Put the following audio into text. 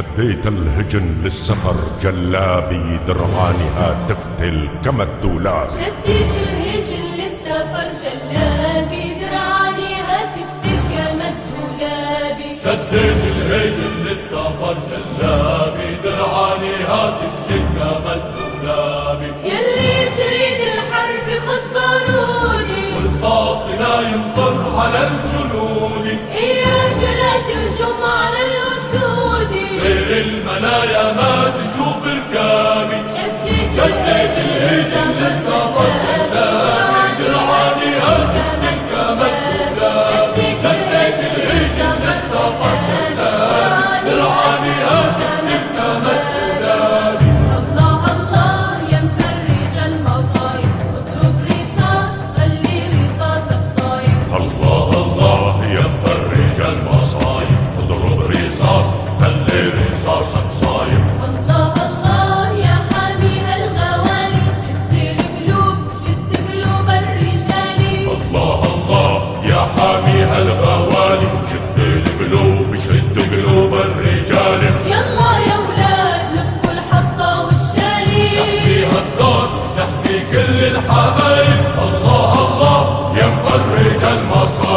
شديت الهجن للسفر جلابي درعانها تفتل كما الدولاب. شديت الهجن للسفر جلابي درعاني هتفتل كما الدولابي شديت الهجن للسفر جلابي درعاني هتفتل كما الدولابي يلي تريد الحرب خد بارودي رصاصي لا يمطر على الجنود إياك لا تهجم على Yeah. 什么说？